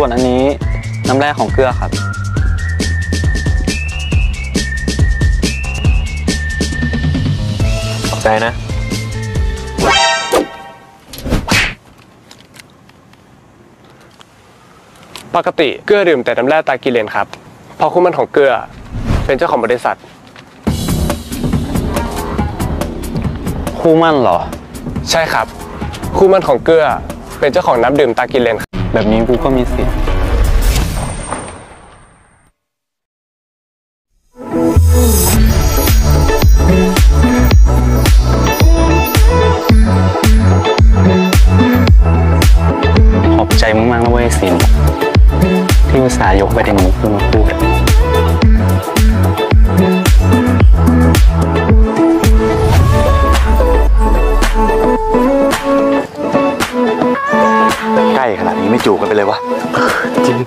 ส่วนอันนี้น้ำแร่ของเกลือครับ ขอบใจนะ ปกติเกลือดื่มแต่น้ำแร่ตากิเลนครับ เพราะคู่มันของเกลือเป็นเจ้าของบริษัท คู่มั่นเหรอ ใช่ครับ คู่มันของเกลือเป็นเจ้าของน้ำดื่มตากิเลนครับ แบบนี้กูก็มีสิทธิ์ขอบใจมึงมากนะเว้ยสินที่อุตส่าห์ยกประเด็นนี้ขึ้นมาพูด ขนาดนี้ไม่จูบกันไปเลยวะจริง